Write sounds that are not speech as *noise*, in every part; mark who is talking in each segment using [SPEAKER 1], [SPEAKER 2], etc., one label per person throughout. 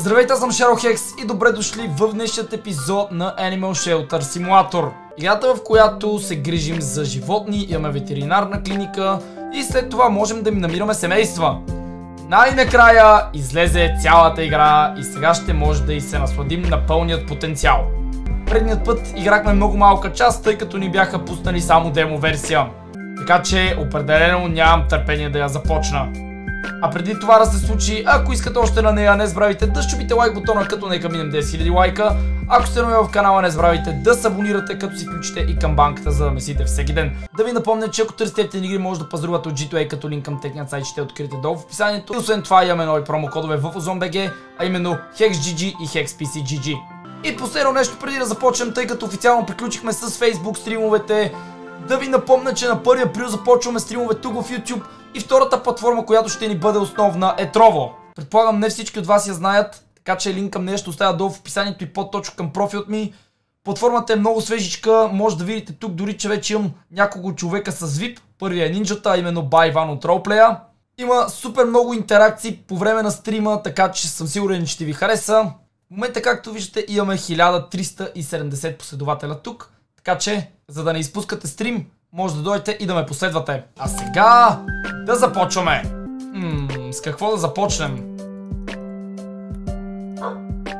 [SPEAKER 1] Здравейте, аз съм Шаро Хекс и добре дошли в днешният епизод на Animal Shelter Simulator. Играта в която се грижим за животни, имаме ветеринарна клиника и след това можем да ми намираме семейства. Най-накрая излезе цялата игра и сега ще може да и се насладим на пълният потенциал. Предният път играхме много малка част, тъй като ни бяха пуснали само демо версия. Така че определено нямам търпение да я започна. А преди това да се случи, ако искате още на нея, не забравяйте да щупите лайк бутона, като нека минем 10 000 лайка. Ако сте нови в канала, не забравяйте да се абонирате, като си включите и към банката, за да месите всеки ден. Да ви напомня, че ако търсите ефтини игри, може да пазарувате от G2A, като линк към техният сайт ще откриете долу в описанието. И освен това имаме нови промокодове в OzonBG, а именно HexGG и HexPCGG. И последно нещо преди да започнем, тъй като официално приключихме с Facebook стримовете, да ви напомня, че на 1 април започваме стримове тук в YouTube и втората платформа, която ще ни бъде основна е Trovo. Предполагам не всички от вас я знаят, така че линк към нея ще оставя долу в описанието и по-точно към профилът ми. Платформата е много свежичка, може да видите тук дори, че вече имам няколко човека с VIP. Първият е нинджата, именно Байван от Roleplay. Има супер много интеракции по време на стрима, така че съм сигурен, че ще ви хареса. В момента, както виждате, имаме 1370 последователя тук. Така че, за да не изпускате стрим, може да дойдете и да ме последвате. А сега да започваме. Ммм, с какво да започнем?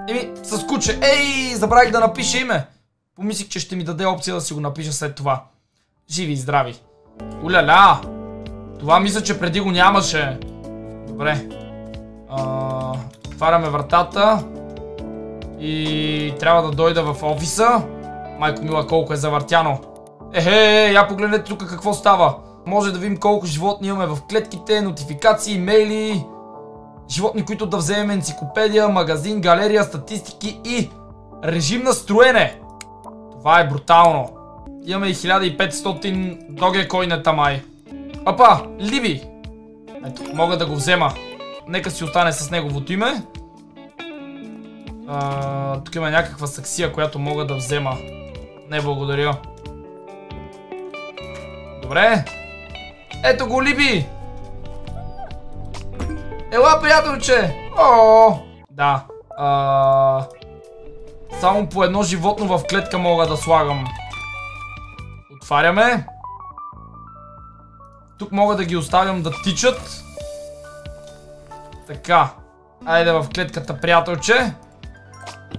[SPEAKER 1] Еми, с куче. Ей, забравих да напиша име. Помислих, че ще ми даде опция да си го напиша след това. Живи и здрави. Уляля! Това мисля, че преди го нямаше. Добре. отваряме вратата. И трябва да дойда в офиса. Майко мила, колко е завъртяно. Ехе, я погледнете тук какво става. Може да видим колко животни имаме в клетките, нотификации, имейли, животни, които да вземем енциклопедия, магазин, галерия, статистики и режим на строене. Това е брутално. Имаме и 1500 догекойнета май. Апа, Либи. Ето, мога да го взема. Нека си остане с неговото име. А, тук има някаква саксия, която мога да взема. Не благодаря. Добре. Ето го, Либи! Ела, приятелче! О, Да. А... Само по едно животно в клетка мога да слагам. Отваряме. Тук мога да ги оставям да тичат. Така. Айде в клетката, приятелче.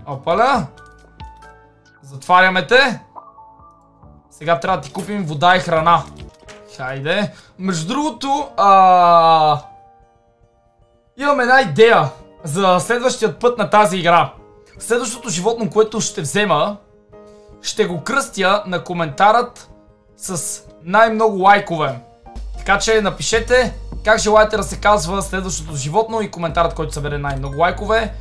[SPEAKER 1] Опаля. Затваряме те. Сега трябва да ти купим вода и храна. Хайде. Между другото, а... имам една идея за следващият път на тази игра. Следващото животно, което ще взема, ще го кръстя на коментарът с най-много лайкове. Така че напишете как желаете да се казва следващото животно и коментарът, който събере най-много лайкове,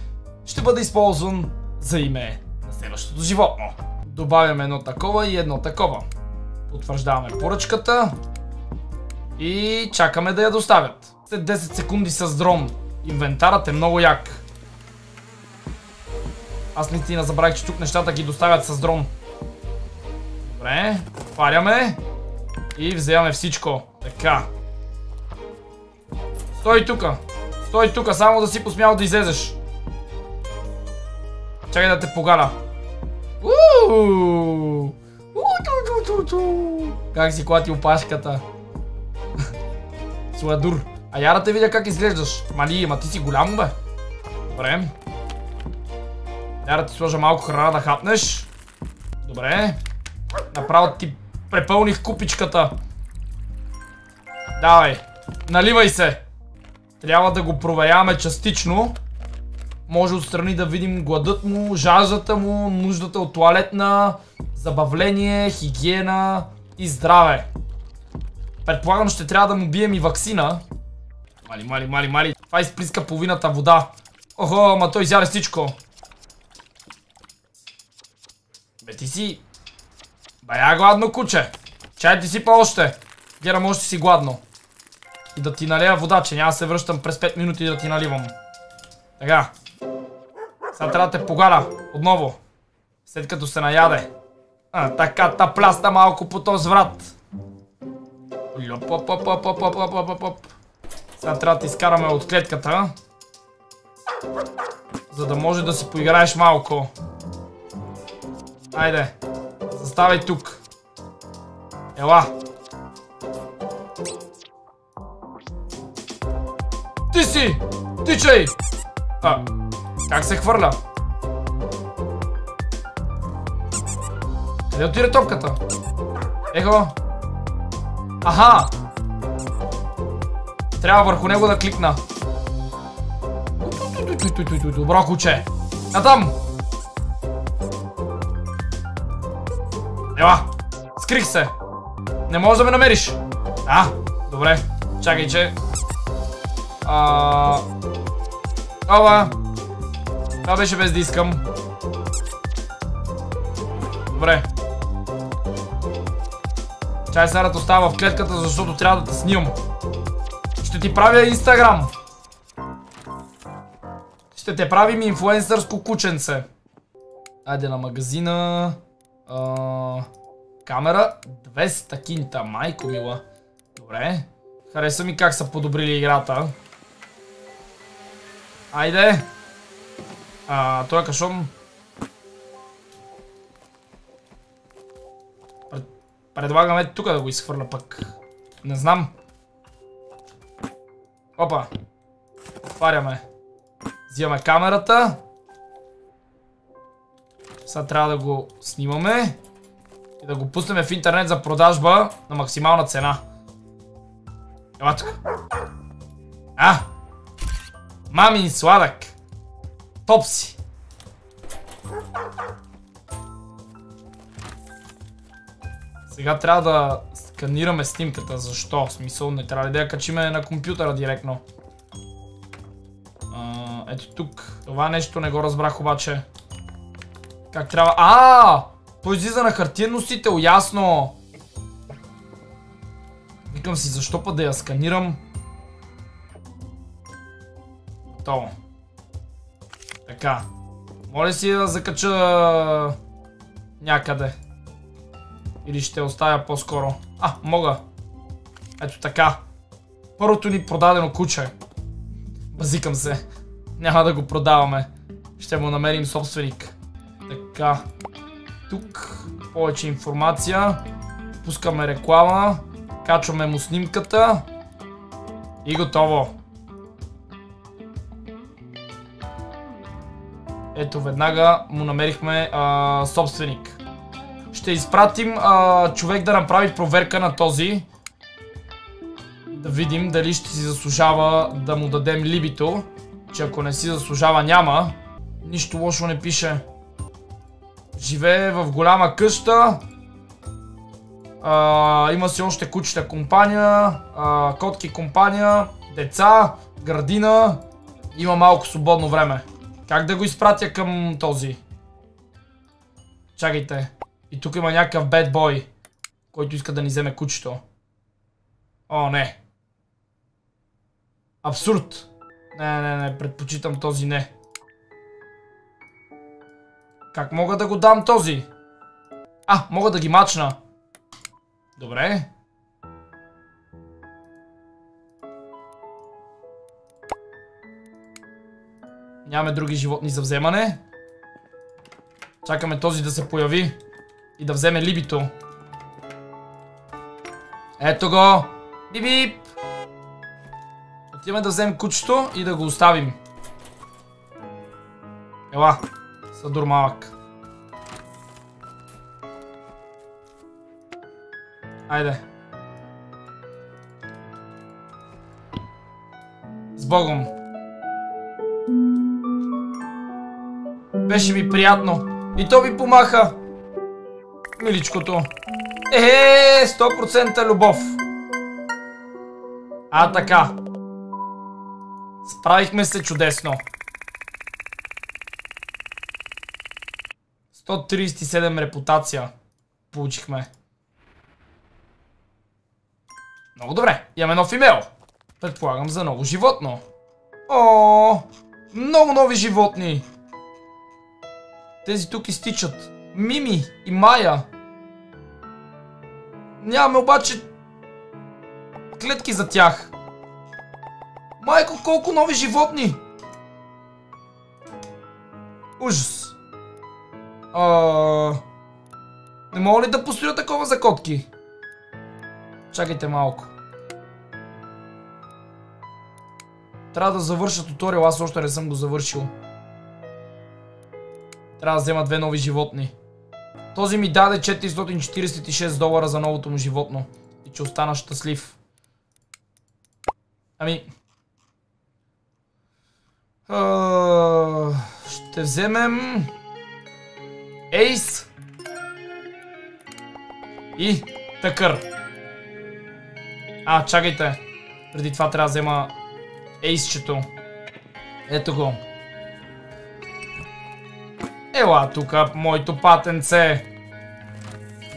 [SPEAKER 1] ще бъде използван за име следващото животно. Добавяме едно такова и едно такова. Потвърждаваме поръчката. И чакаме да я доставят. След 10 секунди с дрон. Инвентарът е много як. Аз наистина забравих, че тук нещата ги доставят с дрон. Добре, отваряме. И вземаме всичко. Така. Стой тука. Стой тука, само да си посмял да излезеш. Чакай да те погана. Как си клати опашката? Сладур. А я да те видя как изглеждаш. Мали, ма ти си голям, бе. Добре. Я да ти сложа малко храна да хапнеш. Добре. Направо ти препълних купичката. Давай. Наливай се. Трябва да го проверяваме частично. Може отстрани да видим гладът му, жаждата му, нуждата от туалетна, забавление, хигиена и здраве. Предполагам ще трябва да му бием и вакцина. Мали, мали, мали, мали. Това изплиска половината вода. Охо, ама той изяде всичко. Бе ти си... Бая гладно куче. Чай ти си по още. Гера, може си гладно. И да ти налея вода, че няма да се връщам през 5 минути да ти наливам. Така. Сега трябва да те погара. Отново. След като се наяде. А, така, та пляста малко по този врат. Сега трябва да изкараме от клетката. За да може да си поиграеш малко. Айде. Заставай тук. Ела. Ти си! Тичай! А, как се хвърля? Къде отиде топката? Его! Аха! Трябва върху него да кликна. Добро куче. Натам! Ела! Скрих се! Не можеш да ме намериш! А, добре. Чакай, че... А... Ова! Това беше без да искам. Добре. Чай сега да остава в клетката, защото трябва да те снимам. Ще ти правя инстаграм. Ще те правим инфлуенсърско кученце. Айде на магазина. А, камера 200 кинта. Майко мила. Добре. Хареса ми как са подобрили играта. Айде. А, той е кашон. Пред, предлагаме тук да го изхвърля пък. Не знам. Опа. Отваряме. Взимаме камерата. Сега трябва да го снимаме. И да го пуснем в интернет за продажба на максимална цена. Ела тук. А! Мамин сладък. Топ. Сега трябва да сканираме снимката. Защо? В смисъл не трябва ли да я качиме на компютъра директно? А, ето тук. Това нещо не го разбрах обаче. Как трябва... А! Той излиза на хартиен носител, ясно! Викам си, защо па да я сканирам? Готово. Така. Моля си да закача някъде. Или ще оставя по-скоро. А, мога. Ето така. Първото ни продадено куче. Базикам се. Няма да го продаваме. Ще му намерим собственик. Така. Тук повече информация. Пускаме реклама. Качваме му снимката. И готово. Ето веднага му намерихме а, собственик. Ще изпратим а, човек да направи проверка на този. Да видим дали ще си заслужава да му дадем либито. Че ако не си заслужава няма. Нищо лошо не пише. Живее в голяма къща. А, има си още кучета компания. А, котки компания. Деца. Градина. Има малко свободно време. Как да го изпратя към този? Чакайте. И тук има някакъв bad boy, който иска да ни вземе кучето. О, не. Абсурд. Не, не, не, предпочитам този не. Как мога да го дам този? А, мога да ги мачна. Добре. Нямаме други животни за вземане. Чакаме този да се появи. И да вземе либито. Ето го! Бип-бип! Отиваме да вземем кучето и да го оставим. Ела, съдур малък. Айде. С Богом. Беше ми приятно. И то ми помаха. Миличкото. Е, 100% любов. А, така. Справихме се чудесно. 137 репутация получихме. Много добре. Имаме нов имейл. Предполагам за ново животно. О, много нови животни. Тези тук изтичат. Мими и Майя. Нямаме обаче клетки за тях. Майко, колко нови животни! Ужас. А... Не мога ли да построя такова за котки? Чакайте малко. Трябва да завърша туториал, аз още не съм го завършил. Трябва да взема две нови животни. Този ми даде 446 долара за новото му животно. И че остана щастлив. Ами... А, ще вземем... Ейс. И Тъкър. А, чакайте. Преди това трябва да взема ейсчето. Ето го. Ела тука, моето патенце.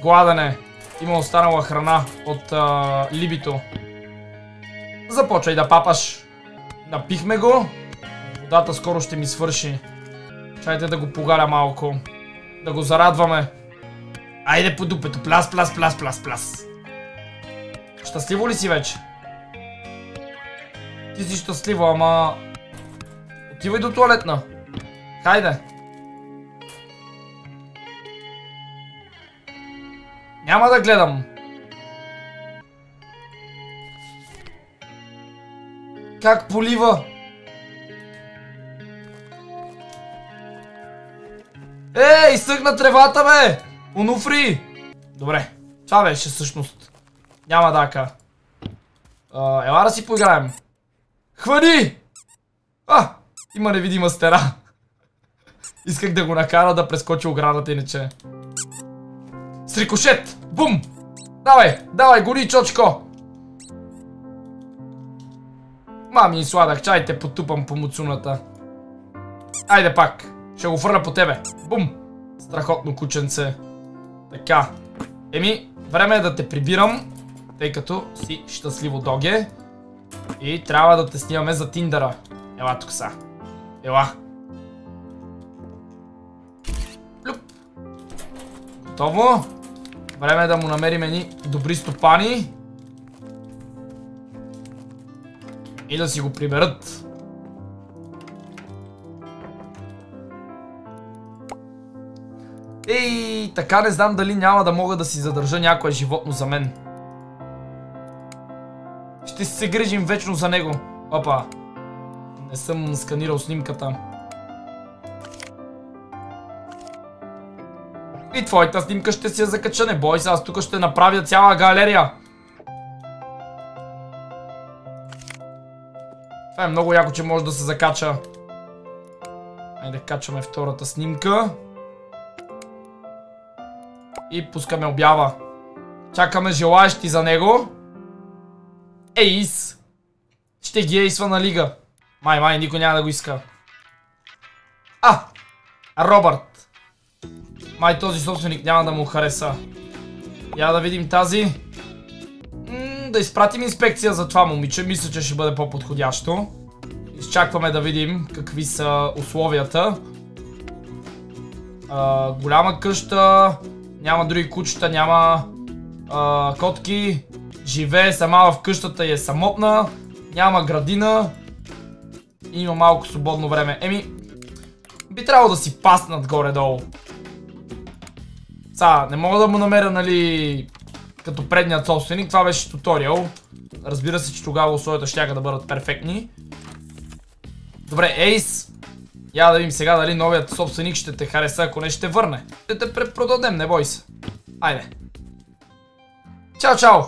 [SPEAKER 1] Гладане. Има останала храна от а, либито. Започвай да папаш. Напихме го. Водата скоро ще ми свърши. Чайте да го погаля малко. Да го зарадваме. Айде по дупето. Пляс, пляс, пляс, пляс, пляс. Щастливо ли си вече? Ти си щастлива, ама... Отивай до туалетна. Хайде. Няма да гледам. Как полива? Ей, изсъхна тревата, бе! Унуфри! Добре, това беше всъщност. Няма дака. ела да си поиграем. Хвани! А, има невидима стера. *laughs* Исках да го накара да прескочи оградата иначе. С рикошет! Бум! Давай, давай, гори, чочко! Мами и сладах, чайте потупам по муцуната. Айде пак. Ще го фърля по тебе. Бум! Страхотно кученце. Така. Еми, време е да те прибирам, тъй като си щастливо доге. И трябва да те снимаме за Тиндъра. Ела тук са. Ела. Готово. Време е да му намерим едни добри стопани. И да си го приберат. Ей, така не знам дали няма да мога да си задържа някое животно за мен. Ще се грижим вечно за него. Опа. Не съм сканирал снимката. И твоята снимка ще си я закача, не бой се, аз тук ще направя цяла галерия. Това е много яко, че може да се закача. Айде качваме втората снимка. И пускаме обява. Чакаме желаящи за него. Ейс. Ще ги ейсва на лига. Май, май, никой няма да го иска. А! Робърт. Май този собственик няма да му хареса. Я да видим тази. да изпратим инспекция за това момиче. Мисля, че ще бъде по-подходящо. Изчакваме да видим какви са условията. голяма къща. Няма други кучета, няма котки. Живее сама в къщата и е самотна. Няма градина. Има малко свободно време. Еми, би трябвало да си паснат горе-долу. Са, не мога да му намеря, нали, като предният собственик. Това беше туториал. Разбира се, че тогава условията ще да бъдат перфектни. Добре, Ейс. Я да видим сега дали новият собственик ще те хареса, ако не ще върне. Ще те препродадем, не бой се. Айде. Чао, чао!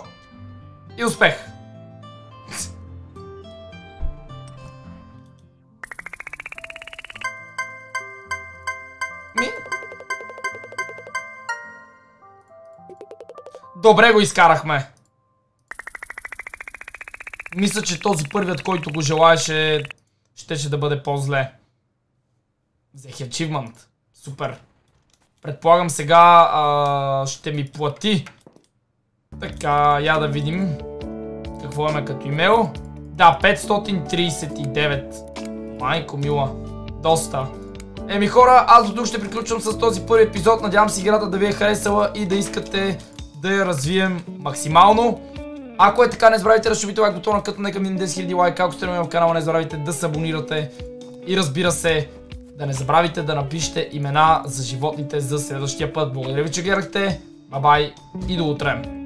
[SPEAKER 1] И успех! Добре го изкарахме. Мисля, че този първият, който го желаеше, щеше да бъде по-зле. Взех achievement. Супер. Предполагам сега а, ще ми плати така, я да видим какво имаме като имейл. Да, 539. Майко мила. Доста. Еми хора, аз до тук ще приключвам с този първи епизод. Надявам се играта да ви е харесала и да искате да я развием максимално. Ако е така, не забравяйте да щупите лайк бутона, като нека мине 10 000 лайка. Ако сте в канала, не забравяйте да се абонирате. И разбира се, Да не забравяйте да напишете имена за животните за следващия път. Благодаря ви, че гледахте. Бабай и до утре!